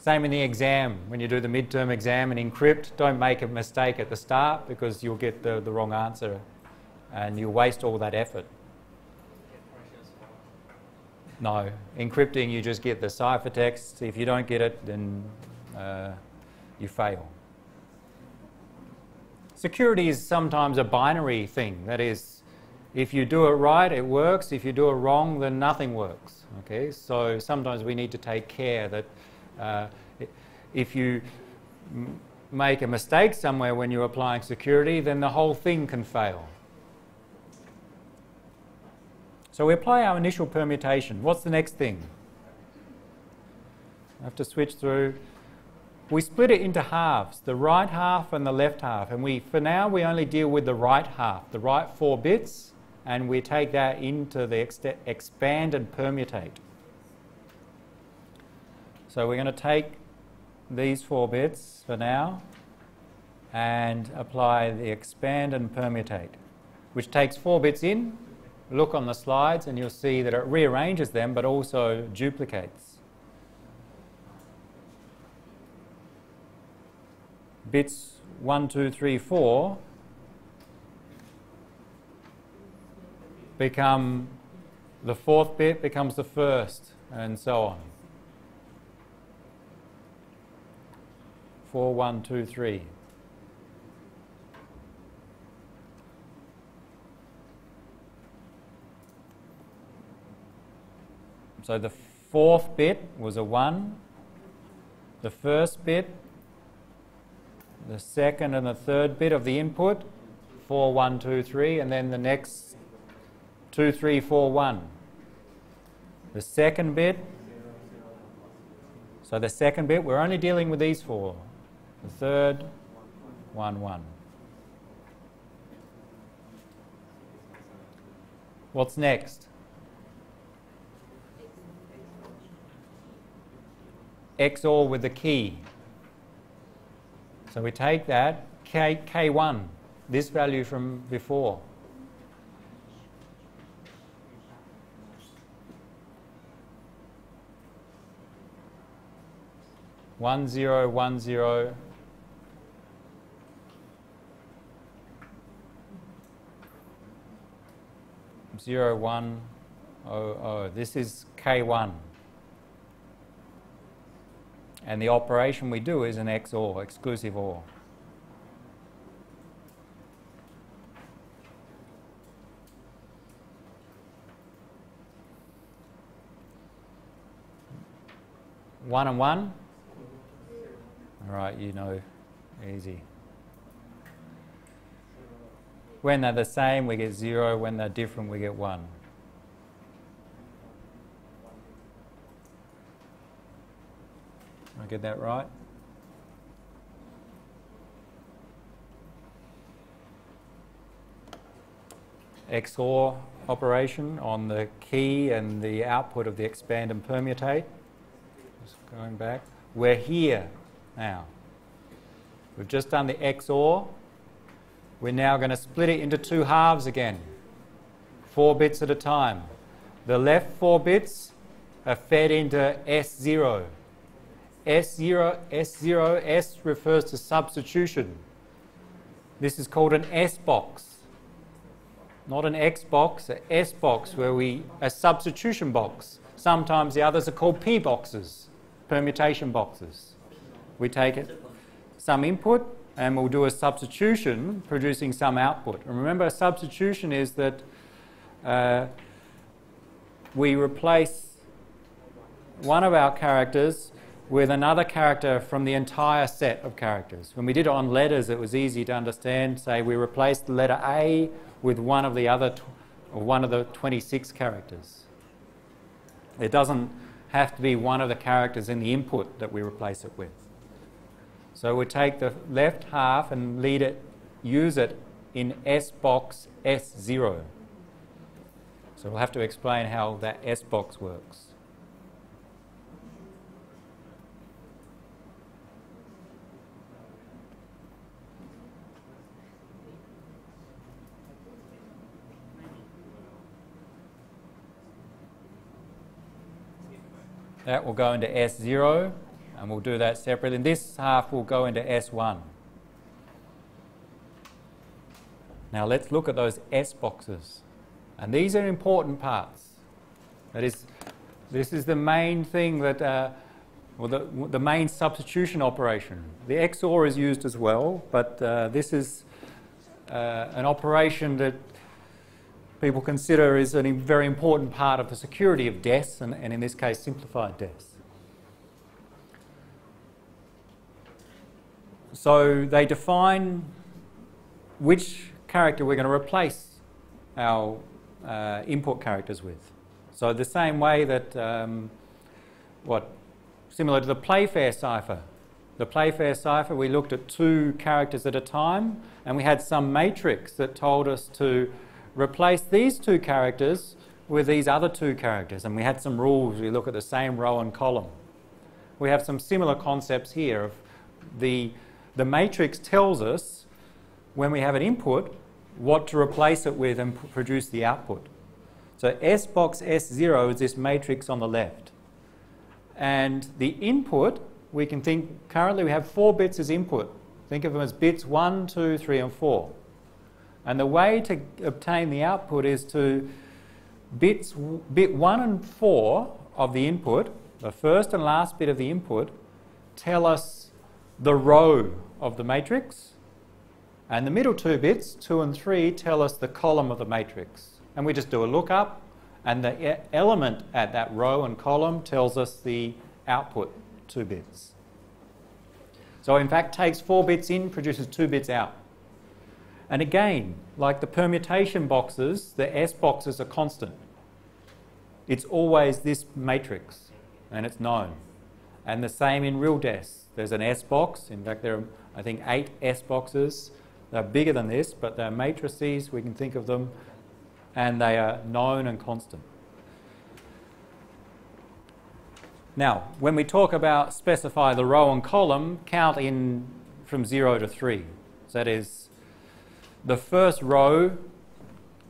Same in the exam. When you do the midterm exam and encrypt, don't make a mistake at the start because you'll get the, the wrong answer and you'll waste all that effort. No, encrypting you just get the ciphertext. If you don't get it, then uh, you fail. Security is sometimes a binary thing. That is, if you do it right, it works. If you do it wrong, then nothing works. Okay, so sometimes we need to take care that uh, if you make a mistake somewhere when you're applying security, then the whole thing can fail. So we apply our initial permutation. What's the next thing? I have to switch through. We split it into halves, the right half and the left half. And we, for now, we only deal with the right half, the right four bits, and we take that into the expand and permutate. So we're going to take these four bits for now and apply the expand and permutate, which takes four bits in. Look on the slides and you'll see that it rearranges them but also duplicates. Bits 1, 2, 3, 4 become the fourth bit becomes the first and so on. Four, one, two, three. So the fourth bit was a 1, the first bit, the second and the third bit of the input, 4, 1, 2, 3, and then the next 2, 3, 4, 1. The second bit, so the second bit, we're only dealing with these four. The third, 1, 1. What's next? XOR with the key. So we take that, K, K1, this value from before. One zero one zero zero one oh oh. This is K1. And the operation we do is an XOR, exclusive OR. One and one? All right, you know, easy. When they're the same, we get zero. When they're different, we get one. I get that right? XOR operation on the key and the output of the expand and permutate. Just going back. We're here now. We've just done the XOR. We're now going to split it into two halves again, four bits at a time. The left four bits are fed into S0. S0, S0, S refers to substitution. This is called an S box. Not an X box, an S box where we, a substitution box. Sometimes the others are called P boxes, permutation boxes. We take it, some input and we'll do a substitution producing some output. And remember, a substitution is that uh, we replace one of our characters with another character from the entire set of characters. When we did it on letters, it was easy to understand. Say we replaced the letter A with one of the other, one of the 26 characters. It doesn't have to be one of the characters in the input that we replace it with. So we take the left half and lead it, use it in S box S0. So we'll have to explain how that S box works. That will go into S0 and we'll do that separately. And this half will go into S1. Now let's look at those S boxes. And these are important parts. That is, this is the main thing that, uh, well, the, the main substitution operation. The XOR is used as well, but uh, this is uh, an operation that people consider is a very important part of the security of DES, and, and in this case, simplified DES. So they define which character we're going to replace our uh, input characters with. So the same way that, um, what, similar to the Playfair cipher. The Playfair cipher, we looked at two characters at a time, and we had some matrix that told us to replace these two characters with these other two characters. And we had some rules. We look at the same row and column. We have some similar concepts here of the, the matrix tells us when we have an input what to replace it with and produce the output. So S box S0 is this matrix on the left. And the input, we can think, currently we have four bits as input. Think of them as bits 1, 2, 3 and 4. And the way to obtain the output is to bits, bit 1 and 4 of the input, the first and last bit of the input, tell us the row of the matrix. And the middle two bits, 2 and 3, tell us the column of the matrix. And we just do a lookup, and the element at that row and column tells us the output, 2 bits. So in fact takes 4 bits in, produces 2 bits out. And again, like the permutation boxes, the S boxes are constant. It's always this matrix, and it's known. And the same in real DES. There's an S box. In fact, there are, I think, eight S boxes. They're bigger than this, but they're matrices. We can think of them and they are known and constant. Now, when we talk about specify the row and column, count in from 0 to 3. So that is, the first row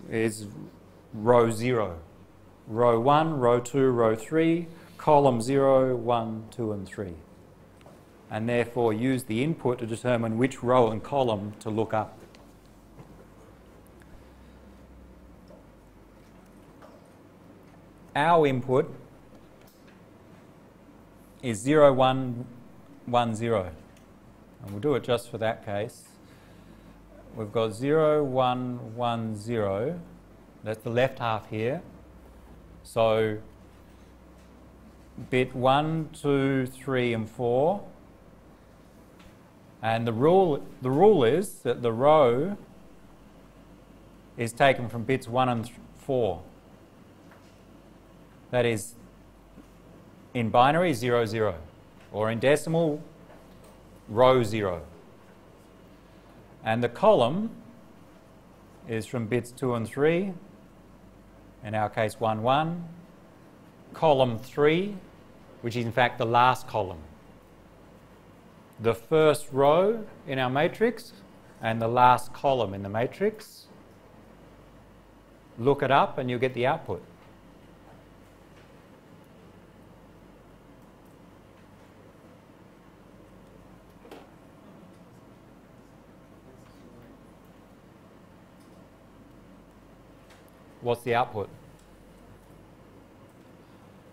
is row 0. Row 1, row 2, row 3, column 0, 1, 2 and 3. And therefore use the input to determine which row and column to look up. Our input is 0, 1, 1, 0. And we'll do it just for that case. We've got 0, 1, 1, 0. That's the left half here. So bit 1, 2, 3 and 4. And the rule, the rule is that the row is taken from bits 1 and 4. That is in binary 0, 0, or in decimal row 0. And the column is from bits 2 and 3, in our case 1, 1, column 3, which is in fact the last column. The first row in our matrix and the last column in the matrix. Look it up and you'll get the output. what's the output?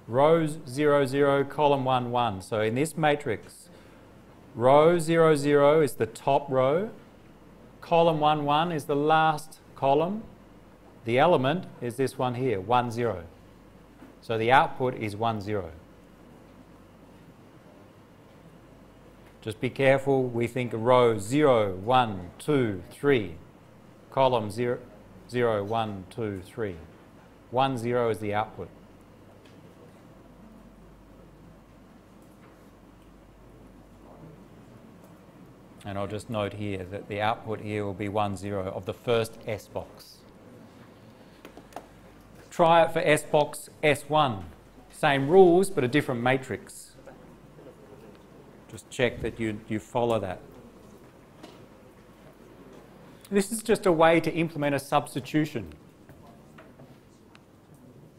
Rows 0, 0, column 1, 1. So in this matrix, row 0, 0 is the top row, column 1, 1 is the last column, the element is this one here, 1, 0. So the output is 1, 0. Just be careful, we think row 0, 1, 2, 3, column 0, 0, 1, 2, 3. 1, 0 is the output. And I'll just note here that the output here will be 1, 0 of the first S box. Try it for S box S1. Same rules, but a different matrix. Just check that you, you follow that. This is just a way to implement a substitution.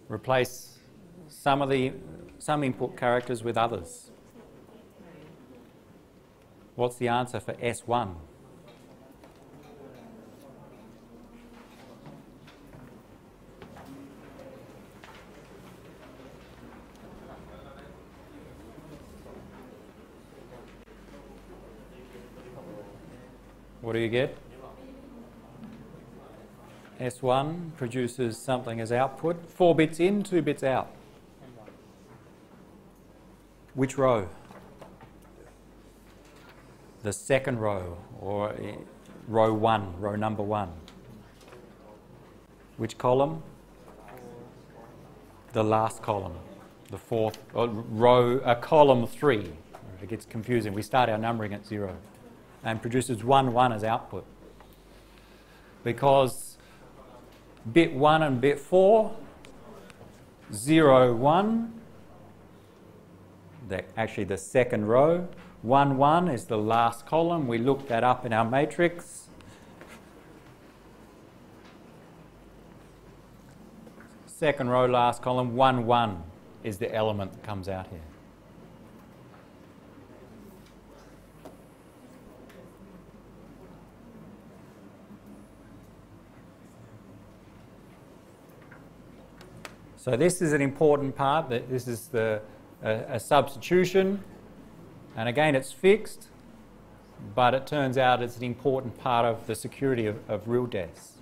Replace some of the some input characters with others. What's the answer for S1? What do you get? S1 produces something as output, four bits in, two bits out. Which row? The second row, or row one, row number one. Which column? The last column, the fourth, row, uh, column three. It gets confusing. We start our numbering at zero and produces one, one as output. Because bit 1 and bit 4, 0, 1, the, actually the second row. 1, 1 is the last column. We looked that up in our matrix. Second row, last column, 1, 1 is the element that comes out here. So this is an important part. That this is the a substitution, and again it's fixed, but it turns out it's an important part of the security of, of real DES.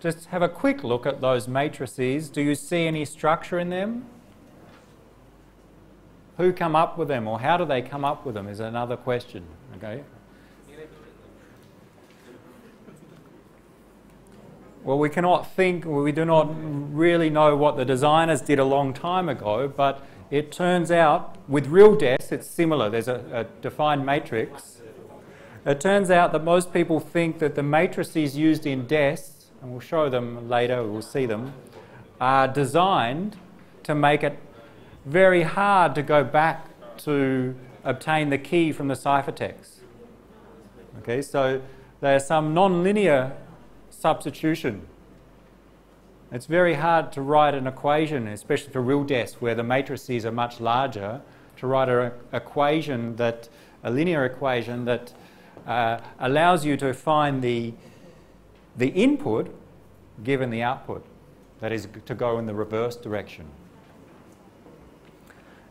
Just have a quick look at those matrices. Do you see any structure in them? Who come up with them, or how do they come up with them? Is another question. Okay. Well, we cannot think, we do not really know what the designers did a long time ago, but it turns out with real DES it's similar. There's a, a defined matrix. it turns out that most people think that the matrices used in DES, and we'll show them later, we'll see them, are designed to make it very hard to go back to obtain the key from the ciphertext. Okay, so there's some non-linear substitution. It's very hard to write an equation, especially for real DES, where the matrices are much larger, to write an equation that, a linear equation that uh, allows you to find the, the input given the output, that is to go in the reverse direction.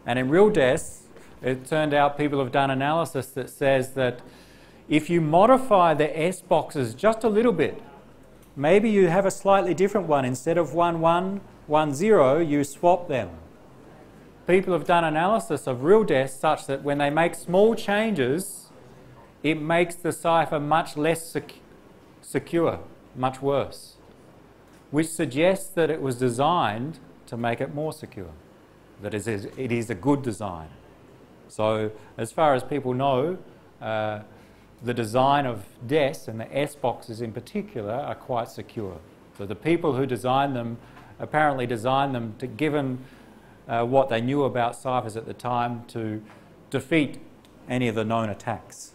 And in real DES, it turned out people have done analysis that says that if you modify the S boxes just a little bit, maybe you have a slightly different one. Instead of 1, 1, 1, 0, you swap them. People have done analysis of real DES such that when they make small changes, it makes the cipher much less sec secure, much worse, which suggests that it was designed to make it more secure, that it is a good design. So as far as people know, uh, the design of DES and the S boxes in particular are quite secure. So the people who designed them apparently designed them to given uh, what they knew about ciphers at the time to defeat any of the known attacks.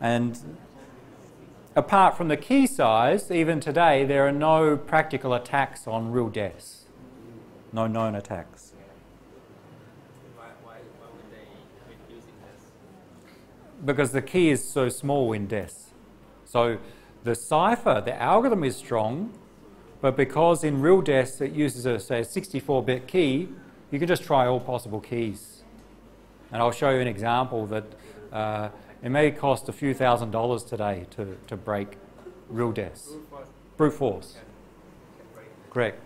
And apart from the key size, even today there are no practical attacks on real DES. No known attacks. Because the key is so small in DES. So the cipher, the algorithm is strong, but because in real DES it uses a say 64-bit key, you can just try all possible keys. And I'll show you an example that uh, it may cost a few thousand dollars today to, to break real DES. Brute force. Correct.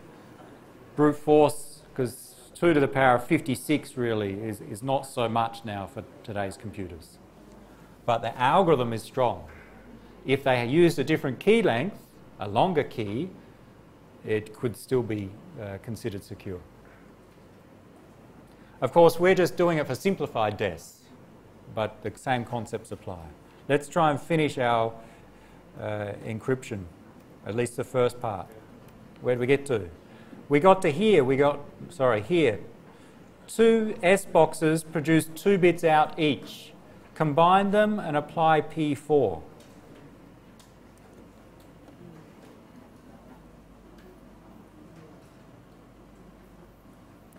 Brute force, because 2 to the power of 56 really is, is not so much now for today's computers but the algorithm is strong. If they used a different key length, a longer key, it could still be uh, considered secure. Of course, we're just doing it for simplified DES, but the same concepts apply. Let's try and finish our uh, encryption, at least the first part. Where did we get to? We got to here, we got, sorry, here. Two S boxes produce two bits out each. Combine them and apply P4.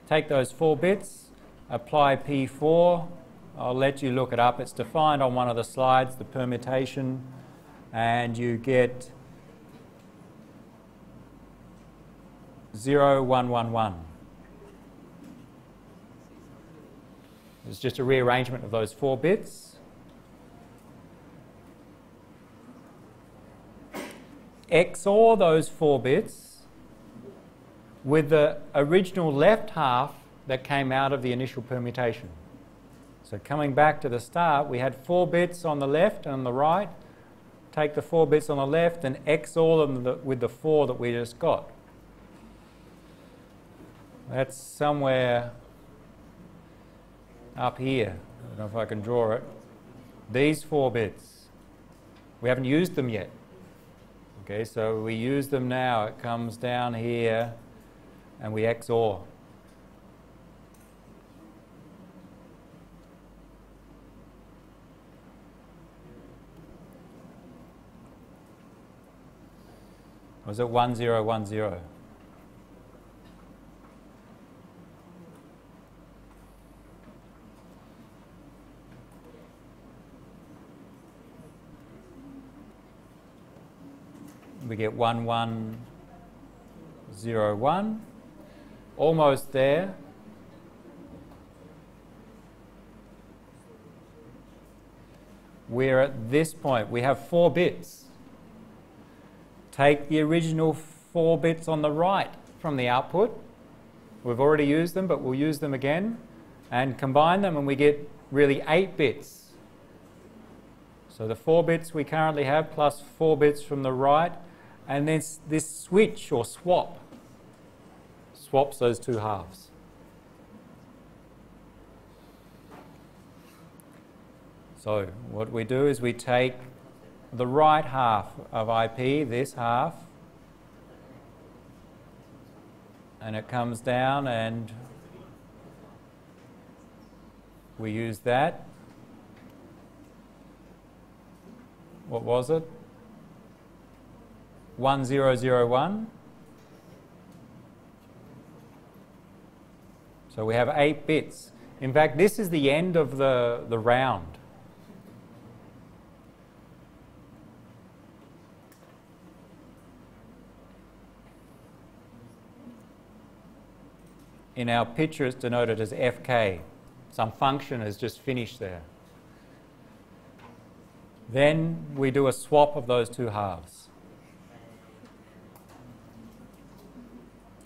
Take those four bits, apply P4. I'll let you look it up. It's defined on one of the slides, the permutation, and you get 0111. It's just a rearrangement of those four bits. XOR those four bits with the original left half that came out of the initial permutation. So coming back to the start, we had four bits on the left and on the right. Take the four bits on the left and XOR them with the four that we just got. That's somewhere up here. I don't know if I can draw it. These four bits. We haven't used them yet. Okay, so we use them now. It comes down here and we XOR. Was it 1010? We get 1101. Almost there. We're at this point. We have four bits. Take the original four bits on the right from the output. We've already used them, but we'll use them again. And combine them, and we get really eight bits. So the four bits we currently have plus four bits from the right and then this switch or swap swaps those two halves. So what we do is we take the right half of IP, this half, and it comes down and we use that. What was it? 1001. So we have eight bits. In fact, this is the end of the, the round. In our picture, it's denoted as fk. Some function has just finished there. Then we do a swap of those two halves.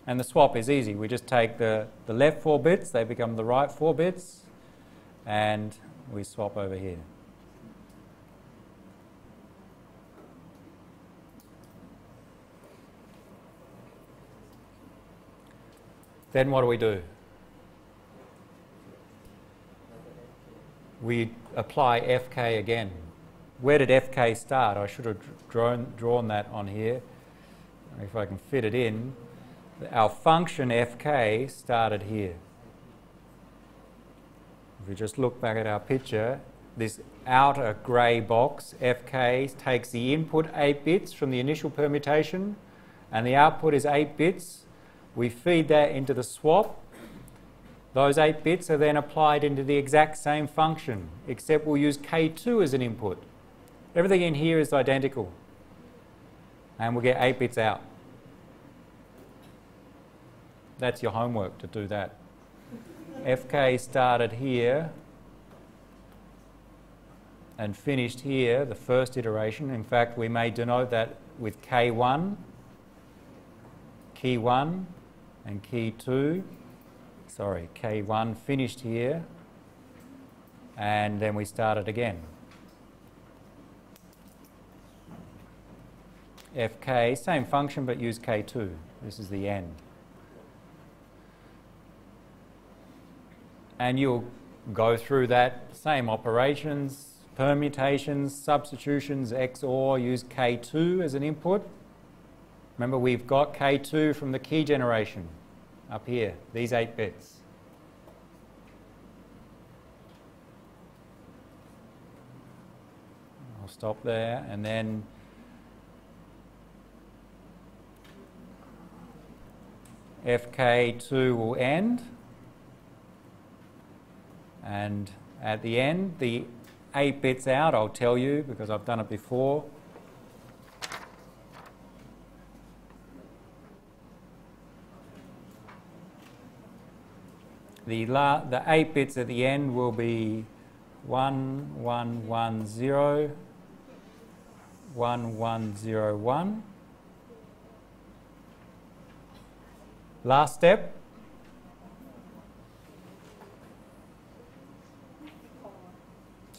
And the swap is easy. We just take the, the left four bits, they become the right four bits, and we swap over here. Then what do we do? We apply fk again. Where did fk start? I should have drawn, drawn that on here. If I can fit it in. Our function fk started here. If we just look back at our picture, this outer grey box, fk, takes the input 8 bits from the initial permutation and the output is 8 bits we feed that into the swap. Those 8 bits are then applied into the exact same function, except we'll use K2 as an input. Everything in here is identical. And we'll get 8 bits out. That's your homework to do that. FK started here and finished here, the first iteration. In fact, we may denote that with K1, key 1, and key 2, sorry, K1 finished here, and then we started again. Fk, same function but use K2. This is the end. And you'll go through that same operations, permutations, substitutions, XOR, use K2 as an input. Remember, we've got K2 from the key generation up here, these 8 bits. I'll stop there and then FK2 will end and at the end the 8 bits out I'll tell you because I've done it before The, la the 8 bits at the end will be 1, 1, 1, 0, 1, 1, 0, 1. Last step.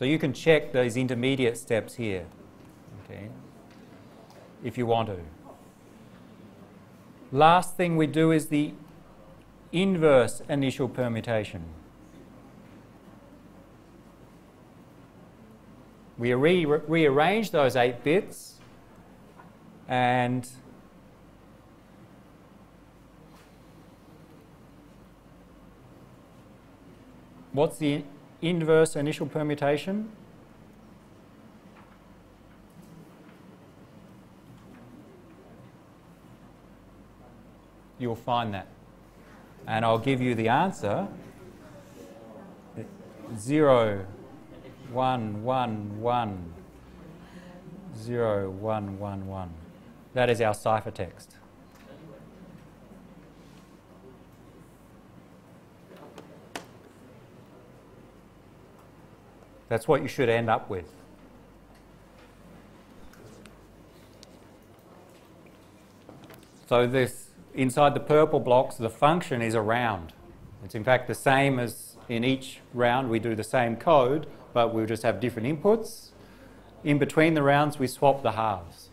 So you can check those intermediate steps here, okay, if you want to. Last thing we do is the inverse initial permutation. We re rearrange those 8 bits and what's the inverse initial permutation? You'll find that and I'll give you the answer. 0, 1, 1, 1, 0, 1, 1, 1. That is our ciphertext. That's what you should end up with. So this inside the purple blocks, the function is a round. It's in fact the same as in each round we do the same code, but we'll just have different inputs. In between the rounds, we swap the halves.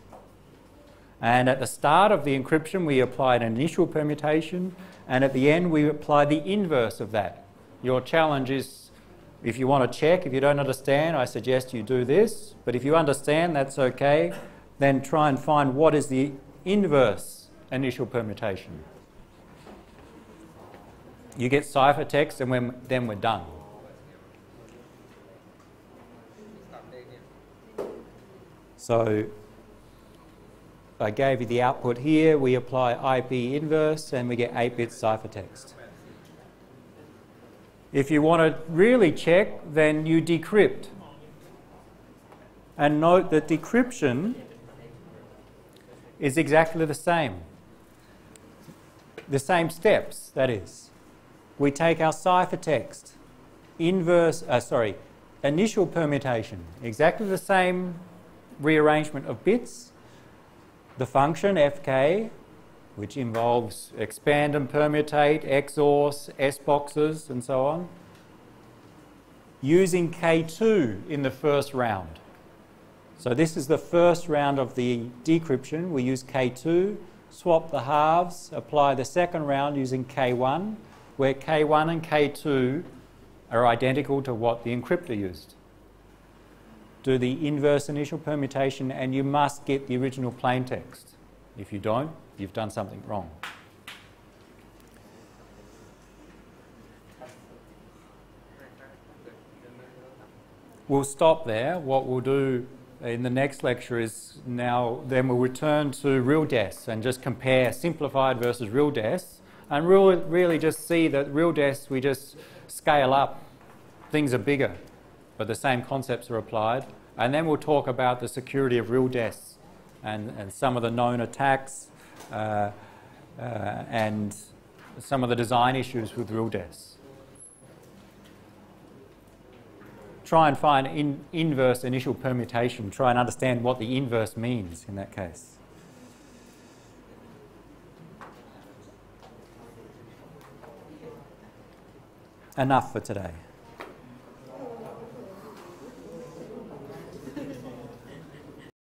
And at the start of the encryption, we apply an initial permutation, and at the end, we apply the inverse of that. Your challenge is If you want to check, if you don't understand, I suggest you do this. But if you understand, that's okay. Then try and find what is the inverse initial permutation. You get ciphertext and when, then we're done. So I gave you the output here. We apply IP inverse and we get 8 bit ciphertext. If you want to really check, then you decrypt. And note that decryption is exactly the same. The same steps, that is. We take our ciphertext, inverse, uh, sorry, initial permutation, exactly the same rearrangement of bits, the function fk, which involves expand and permutate, XORs, S boxes, and so on, using K2 in the first round. So this is the first round of the decryption. We use K2, swap the halves, apply the second round using K1, where K1 and K2 are identical to what the encryptor used do the inverse initial permutation and you must get the original plain text. If you don't, you've done something wrong. We'll stop there. What we'll do in the next lecture is now then we'll return to real DES and just compare simplified versus real DES and really, really just see that real DES we just scale up. Things are bigger but the same concepts are applied. And then we'll talk about the security of real DES and, and some of the known attacks uh, uh, and some of the design issues with real DES. Try and find in, inverse initial permutation. Try and understand what the inverse means in that case. Enough for today.